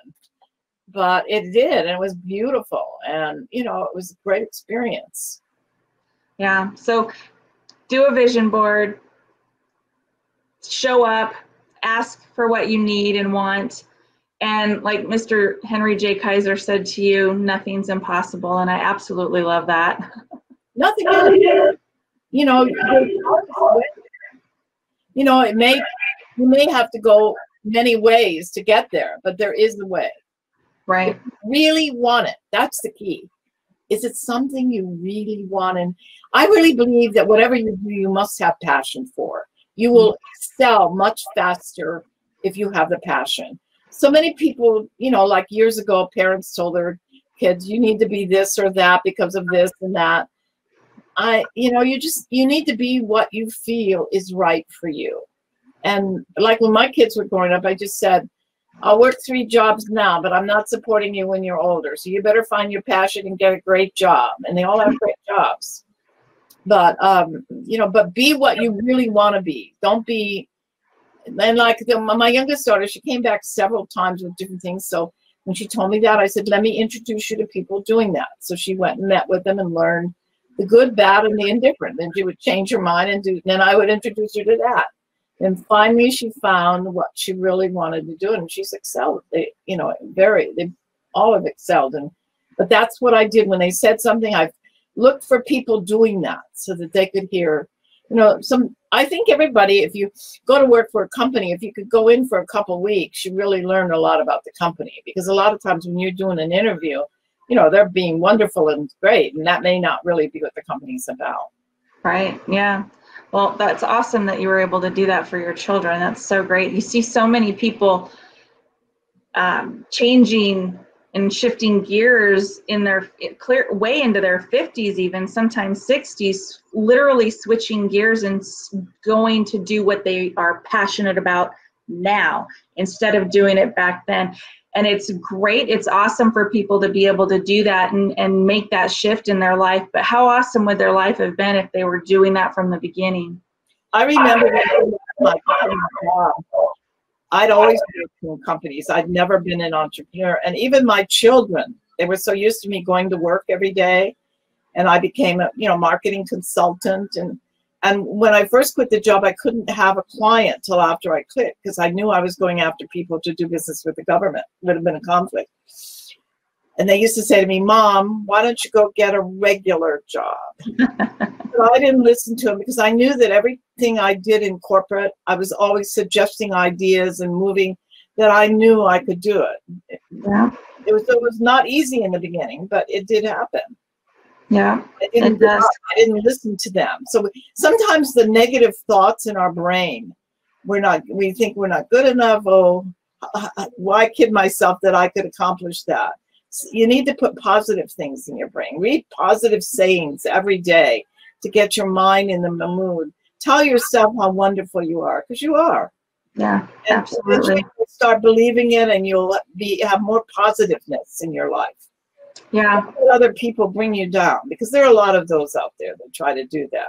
but it did and it was beautiful and you know it was a great experience yeah. So do a vision board, show up, ask for what you need and want. And like Mr. Henry J. Kaiser said to you, nothing's impossible. And I absolutely love that. Nothing You know, you know, it may you may have to go many ways to get there, but there is a way. Right. really want it. That's the key. Is it something you really want? And I really believe that whatever you do, you must have passion for. You will mm. excel much faster if you have the passion. So many people, you know, like years ago, parents told their kids, you need to be this or that because of this and that. I, you know, you just, you need to be what you feel is right for you. And like when my kids were growing up, I just said, I'll work three jobs now, but I'm not supporting you when you're older. So you better find your passion and get a great job. And they all have great jobs. But um, you know, but be what you really want to be. Don't be. And like the, my youngest daughter, she came back several times with different things. So when she told me that, I said, "Let me introduce you to people doing that." So she went and met with them and learned the good, bad, and the indifferent. Then she would change her mind and do. Then I would introduce her to that and finally she found what she really wanted to do and she's excelled they you know very they all have excelled and but that's what i did when they said something i looked for people doing that so that they could hear you know some i think everybody if you go to work for a company if you could go in for a couple weeks you really learn a lot about the company because a lot of times when you're doing an interview you know, they're being wonderful and great, and that may not really be what the company's about. Right. Yeah. Well, that's awesome that you were able to do that for your children. That's so great. You see so many people um, changing and shifting gears in their clear way into their 50s even sometimes 60s literally switching gears and going to do what they are passionate about now instead of doing it back then and it's great it's awesome for people to be able to do that and, and make that shift in their life but how awesome would their life have been if they were doing that from the beginning? I remember job uh, i'd always worked in companies. I'd never been an entrepreneur. And even my children they were so used to me going to work every day and i became a you know marketing consultant and and when I first quit the job, I couldn't have a client till after I quit because I knew I was going after people to do business with the government. It would have been a conflict. And they used to say to me, Mom, why don't you go get a regular job? I didn't listen to them because I knew that everything I did in corporate, I was always suggesting ideas and moving that I knew I could do it. Yeah. It was, it was not easy in the beginning, but it did happen. Yeah, I didn't, I didn't listen to them. So sometimes the negative thoughts in our brain, we're not, we think we're not good enough. Oh, why kid myself that I could accomplish that? So you need to put positive things in your brain. Read positive sayings every day to get your mind in the mood. Tell yourself how wonderful you are, because you are. Yeah, and absolutely. Start believing it, and you'll be have more positiveness in your life. Yeah. other people bring you down because there are a lot of those out there that try to do that.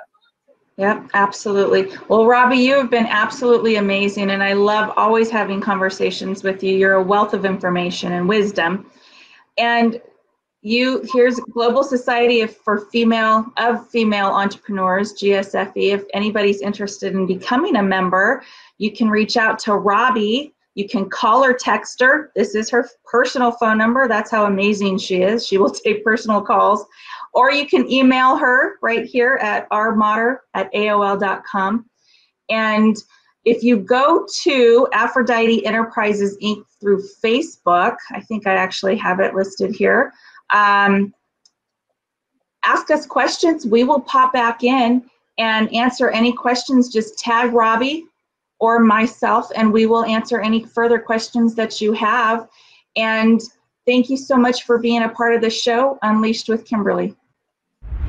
Yeah, absolutely. Well, Robbie, you have been absolutely amazing, and I love always having conversations with you. You're a wealth of information and wisdom. And you here's Global Society for Female of Female Entrepreneurs, GSFE. If anybody's interested in becoming a member, you can reach out to Robbie you can call or text her. This is her personal phone number. That's how amazing she is. She will take personal calls. Or you can email her right here at rmotter at AOL.com. And if you go to Aphrodite Enterprises Inc. through Facebook, I think I actually have it listed here. Um, ask us questions. We will pop back in and answer any questions. Just tag Robbie or myself, and we will answer any further questions that you have. And thank you so much for being a part of the show, Unleashed with Kimberly.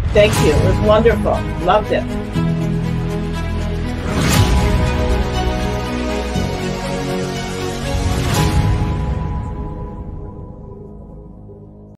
Thank you. It was wonderful. Loved it.